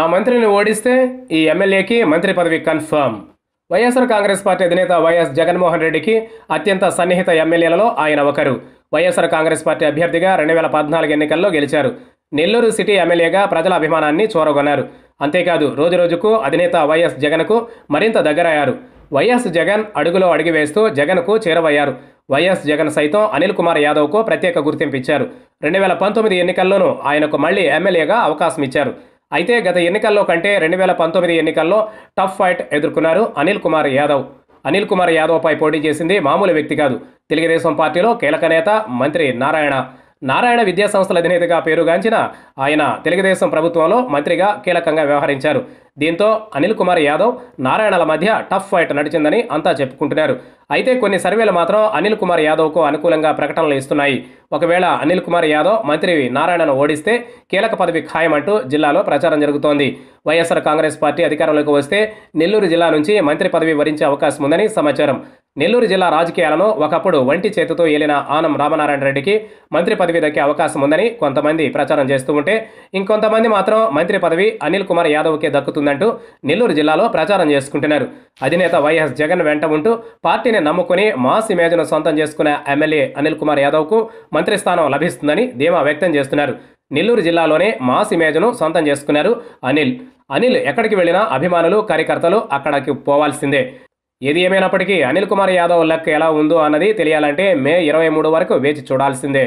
ఆ మంత్రిని ఓడిస్తే ఈ ఎమ్మెల్యేకి మంత్రి పదవి కన్ఫర్మ్. వైఎస్ఆర్ కాంగ్రెస్ పార్టీ అధినేత వైఎస్ జగన్మోహన్ రెడ్డికి అత్యంత సన్నిహిత ఎమ్మెల్యేలలో ఆయన ఒకరు. వైఎస్ఆర్ కాంగ్రెస్ పార్టీ అభ్యర్థిగా రెండు వేల పద్నాలుగు ఎన్నికల్లో గెలిచారు. నెల్లూరు సిటీ ఎమ్మెల్యేగా ప్రజల అభిమానాన్ని చూరగొన్నారు. అంతేకాదు రోజురోజుకు అధినేత వైఎస్ జగన్కు మరింత దగ్గరయ్యారు. వైఎస్ జగన్ అడుగులో అడిగి వేస్తూ జగన్కు చేరవయ్యారు వైఎస్ జగన్ సైతం అనిల్ కుమార్ యాదవ్కు ప్రత్యేక గుర్తింపు ఇచ్చారు. రెండు వేల పంతొమ్మిది ఎన్నికల్లోనూ ఆయనకు మళ్ళీ ఎమ్మెల్యేగా అవకాశం ఇచ్చారు. అయితే గత ఎన్నికల్లో కంటే రెండు వేల పంతొమ్మిది ఎన్నికల్లో టఫ్ ఫైట్ ఎదుర్కొన్నారు అనిల్ కుమార్ యాదవ్. అనిల్ కుమార్ యాదవ్పై పోటీ చేసింది మామూలు వ్యక్తి కాదు. తెలుగుదేశం పార్టీలో కీలక నేత మంత్రి నారాయణ. నారాయణ విద్యా సంస్థల అధినేతగా పేరుగాంచిన ఆయన తెలుగుదేశం ప్రభుత్వంలో మంత్రిగా కీలకంగా వ్యవహరించారు. దీంతో అనిల్ కుమార్ యాదవ్ నారాయణల మధ్య టఫ్ ఫైట్ నడిచిందని అంతా చెప్పుకుంటున్నారు. అయితే కొన్ని సర్వేలు మాత్రం అనిల్ కుమార్ యాదవ్కు అనుకూలంగా ప్రకటనలు ఇస్తున్నాయి. ఒకవేళ అనిల్ కుమార్ యాదవ్ మంత్రి నారాయణను ఓడిస్తే కీలక పదవి ఖాయమంటూ జిల్లాలో ప్రచారం జరుగుతోంది. వైఎస్ఆర్ కాంగ్రెస్ పార్టీ అధికారంలోకి వస్తే నెల్లూరు జిల్లా నుంచి మంత్రి పదవి వరించే అవకాశం ఉందని సమాచారం. నెల్లూరు జిల్లా రాజకీయాలను ఒకప్పుడు వంటి చేతితో ఏలిన ఆనం రామనారాయణ రెడ్డికి మంత్రి పదవి దక్కే అవకాశం ఉందని కొంతమంది ప్రచారం చేస్తూ ఉంటే ఇంకొంతమంది మాత్రం మంత్రి పదవి అనిల్ కుమార్ యాదవ్కే దక్కుతుందంటూ నెల్లూరు జిల్లాలో ప్రచారం చేసుకుంటున్నారు. అధినేత వైఎస్ జగన్ వెంట ఉంటూ పార్టీని నమ్ముకుని మాస్ ఇమేజ్ను సొంతం చేసుకున్న ఎమ్మెల్యే అనిల్ కుమార్ యాదవ్కు మంత్రి స్థానం లభిస్తుందని ధీమా వ్యక్తం చేస్తున్నారు. నెల్లూరు జిల్లాలోనే మాస్ ఇమేజ్ను సొంతం చేసుకున్నారు అనిల్. అనిల్ ఎక్కడికి వెళ్ళినా అభిమానులు కార్యకర్తలు అక్కడికి పోవాల్సిందే. ఏది ఏమైనప్పటికీ అనిల్ కుమార్ యాదవ్ లక్ ఎలా ఉందో అన్నది తెలియాలంటే మే ఇరవై మూడు వరకు వేచి చూడాల్సిందే.